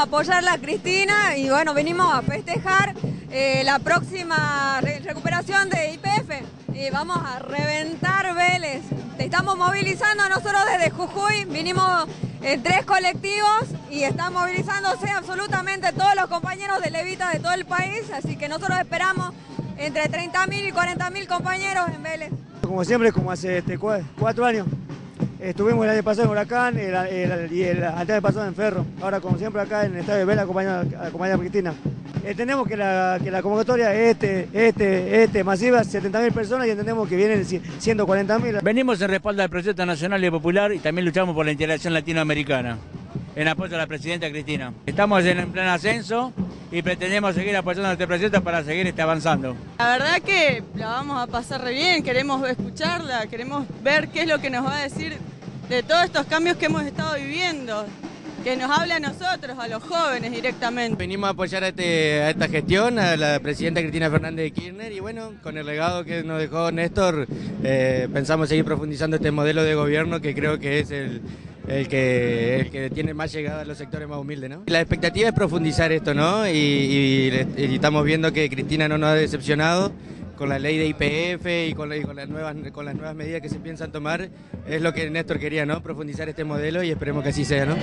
a apoyarla a Cristina y bueno, venimos a festejar eh, la próxima recuperación de IPF. Y vamos a reventar Vélez. Estamos movilizando nosotros desde Jujuy, vinimos en tres colectivos y están movilizándose absolutamente todos los compañeros de Levita de todo el país, así que nosotros esperamos entre 30.000 y 40.000 compañeros en Vélez. Como siempre, como hace este, cuatro años, estuvimos el año pasado en Huracán y el, año pasado en Ferro, ahora como siempre acá en el Estadio de Vélez acompañando a la compañera Cristina. Entendemos que la, que la convocatoria es este, este, este, masiva, 70.000 personas y entendemos que vienen 140.000. Venimos en respaldo al proyecto nacional y popular y también luchamos por la integración latinoamericana en apoyo a la presidenta Cristina. Estamos en pleno ascenso y pretendemos seguir apoyando a este proyecto para seguir este avanzando. La verdad que la vamos a pasar re bien, queremos escucharla, queremos ver qué es lo que nos va a decir de todos estos cambios que hemos estado viviendo que nos hable a nosotros, a los jóvenes directamente. Venimos a apoyar a, este, esta gestión, a la presidenta Cristina Fernández de Kirchner y bueno, con el legado que nos dejó Néstor, eh, pensamos seguir profundizando este modelo de gobierno que creo que es el, que, el que tiene más llegada a los sectores más humildes, ¿no? La expectativa es profundizar esto, ¿no? y estamos viendo que Cristina no nos ha decepcionado con la ley de IPF y con, las nuevas, con las nuevas medidas que se piensan tomar, es lo que Néstor quería, ¿no? Profundizar este modelo y esperemos que así sea, ¿no?